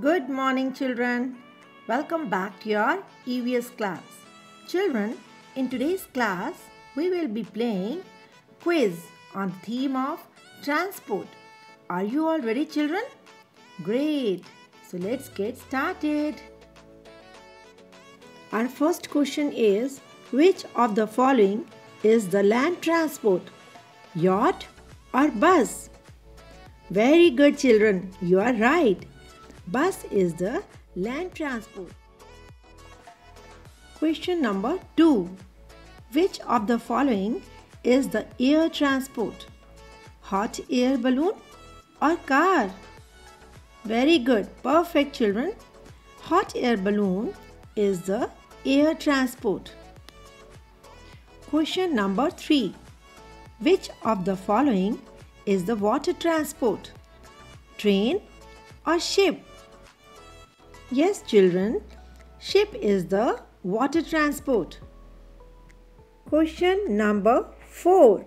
Good morning, children. Welcome back to your EVS class. Children, in today's class, we will be playing quiz on the theme of transport. Are you all ready, children? Great. So let's get started. Our first question is Which of the following is the land transport? Yacht or bus? Very good, children. You are right. Bus is the land transport. Question number 2. Which of the following is the air transport? Hot air balloon or car? Very good. Perfect, children. Hot air balloon is the air transport. Question number 3. Which of the following is the water transport? Train or ship? Yes, children, ship is the water transport. Question number 4.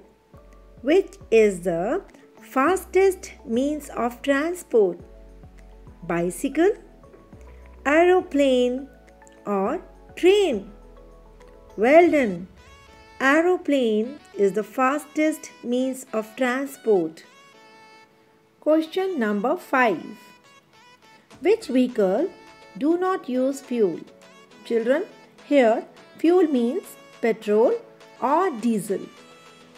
Which is the fastest means of transport? Bicycle, aeroplane, or train? Well done. Aeroplane is the fastest means of transport. Question number 5. Which vehicle do not use fuel? Children, here fuel means petrol or diesel.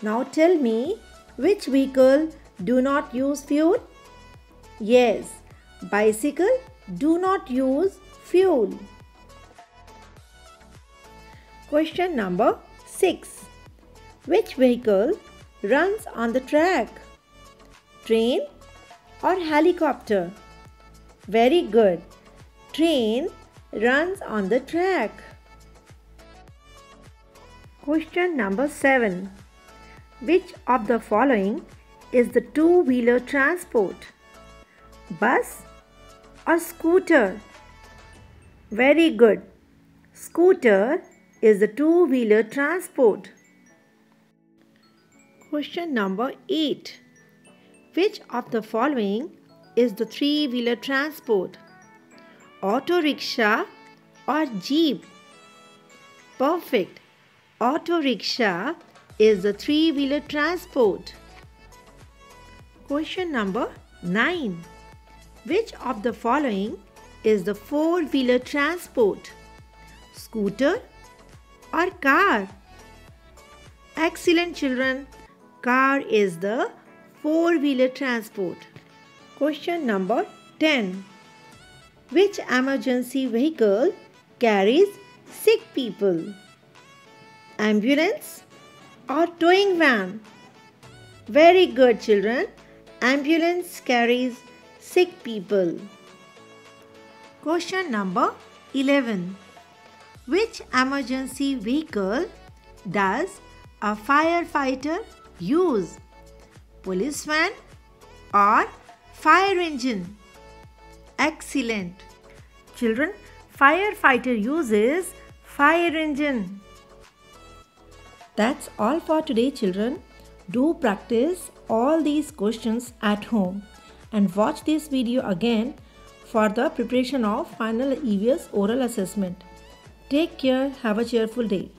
Now tell me which vehicle do not use fuel? Yes, bicycle do not use fuel. Question number 6. Which vehicle runs on the track? Train or helicopter? Very good. Train runs on the track. Question number 7. Which of the following is the two-wheeler transport? Bus or scooter? Very good. Scooter is the two-wheeler transport. Question number 8. Which of the following is the three-wheeler transport? Auto rickshaw or jeep? Perfect. Auto rickshaw is the three-wheeler transport. Question number 9. Which of the following is the four-wheeler transport? Scooter or car? Excellent children. Car is the four-wheeler transport. Question number 10. Which emergency vehicle carries sick people? Ambulance or towing van? Very good children. Ambulance carries sick people. Question number 11. Which emergency vehicle does a firefighter use? Police van or fire engine? Excellent. Children, firefighter uses fire engine. That's all for today, children. Do practice all these questions at home and watch this video again for the preparation of final EVS oral assessment. Take care. Have a cheerful day.